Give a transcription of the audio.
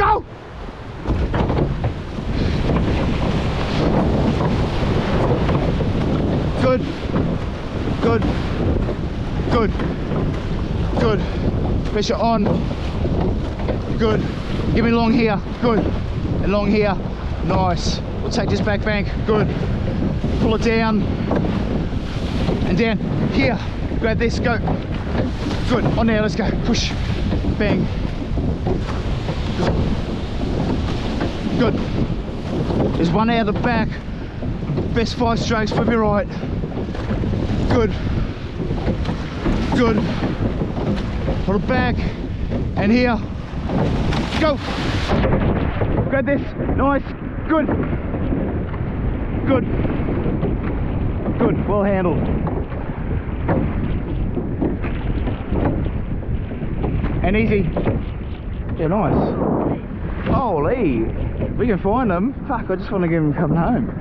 Go! Good. Good. Good. Good. Pressure on. Good. Give me long here. Good. And long here. Nice. We'll take this back bank. Good. Pull it down. And down. Here. Grab this. Go. Good. On there. Let's go. Push. Bang. Good. There's one out of the back. Best five strokes for me right. Good. Good. Put it back. And here. Go. Grab this. Nice. Good. Good. Good. Well handled. And easy. Yeah, nice. Holy. We can find them. Fuck, I just want to get them coming home.